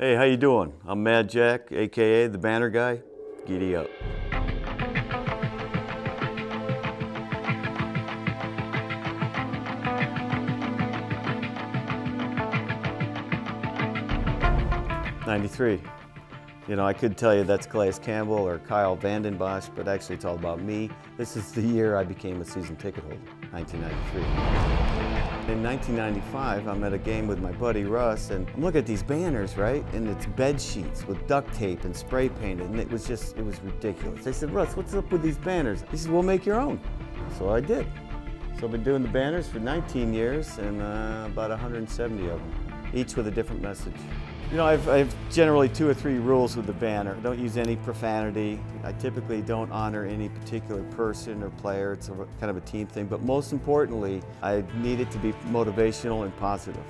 Hey, how you doing? I'm Mad Jack, AKA the Banner Guy. Giddy up. Ninety-three. You know, I could tell you that's Calais Campbell or Kyle Vanden Bosch, but actually it's all about me. This is the year I became a season ticket holder, 1993. In 1995, I'm at a game with my buddy Russ, and I'm looking at these banners, right? And it's bed sheets with duct tape and spray painted, and it was just, it was ridiculous. I said, Russ, what's up with these banners? He said, we'll make your own. So I did. So I've been doing the banners for 19 years, and uh, about 170 of them, each with a different message. You know, I've, I've, generally two or three rules with the banner. Don't use any profanity. I typically don't honor any particular person or player. It's a, kind of a team thing. But most importantly, I need it to be motivational and positive.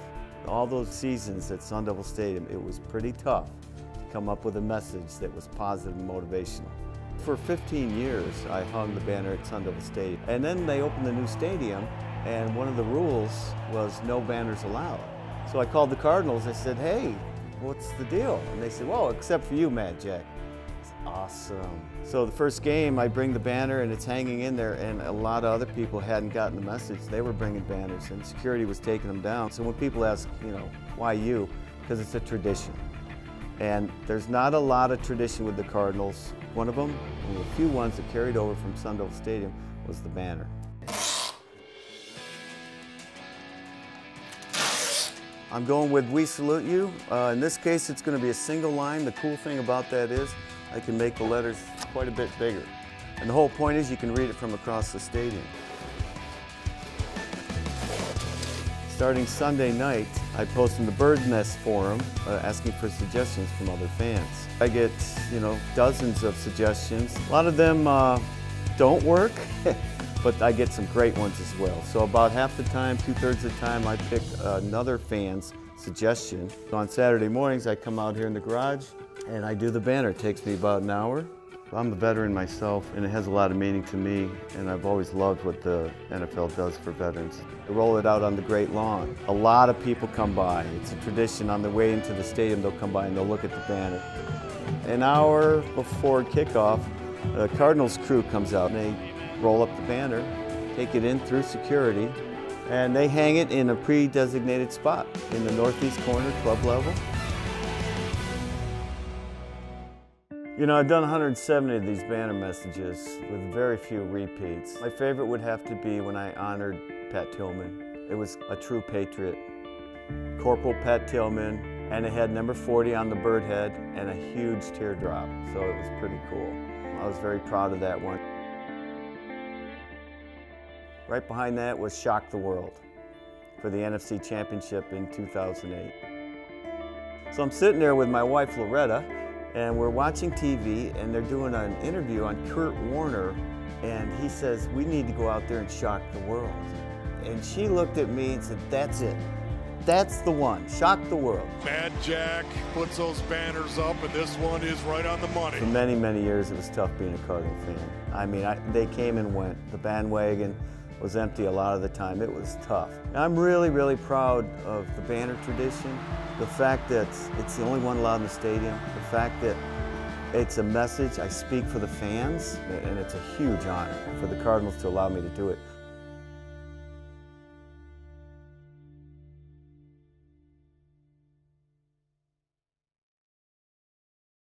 All those seasons at Sun Devil Stadium, it was pretty tough to come up with a message that was positive and motivational. For 15 years, I hung the banner at Sun Devil Stadium. And then they opened the new stadium, and one of the rules was no banners allowed. So I called the Cardinals. I said, hey, what's the deal? And they said, well, except for you, Mad Jack. It's awesome. So the first game, I bring the banner and it's hanging in there and a lot of other people hadn't gotten the message. They were bringing banners and security was taking them down. So when people ask, you know, why you? Because it's a tradition. And there's not a lot of tradition with the Cardinals. One of them, and the few ones that carried over from Sun Devil Stadium, was the banner. I'm going with We Salute You. Uh, in this case, it's going to be a single line. The cool thing about that is I can make the letters quite a bit bigger. And the whole point is you can read it from across the stadium. Starting Sunday night, I post in the Bird Nest forum uh, asking for suggestions from other fans. I get, you know, dozens of suggestions. A lot of them uh, don't work. but I get some great ones as well. So about half the time, two-thirds of the time, I pick another fan's suggestion. On Saturday mornings, I come out here in the garage and I do the banner. It takes me about an hour. I'm a veteran myself, and it has a lot of meaning to me, and I've always loved what the NFL does for veterans. They roll it out on the Great Lawn. A lot of people come by. It's a tradition on the way into the stadium, they'll come by and they'll look at the banner. An hour before kickoff, the Cardinals crew comes out and they roll up the banner, take it in through security, and they hang it in a pre-designated spot in the northeast corner, club level. You know, I've done 170 of these banner messages with very few repeats. My favorite would have to be when I honored Pat Tillman. It was a true patriot. Corporal Pat Tillman, and it had number 40 on the bird head and a huge teardrop, so it was pretty cool. I was very proud of that one. Right behind that was Shock the World for the NFC Championship in 2008. So I'm sitting there with my wife Loretta and we're watching TV and they're doing an interview on Kurt Warner and he says, we need to go out there and shock the world. And she looked at me and said, that's it. That's the one. Shock the world. Mad Jack puts those banners up, and this one is right on the money. For many, many years, it was tough being a Cardinal fan. I mean, I, they came and went. The bandwagon, was empty a lot of the time. It was tough. I'm really, really proud of the banner tradition. The fact that it's the only one allowed in the stadium. The fact that it's a message. I speak for the fans, and it's a huge honor for the Cardinals to allow me to do it.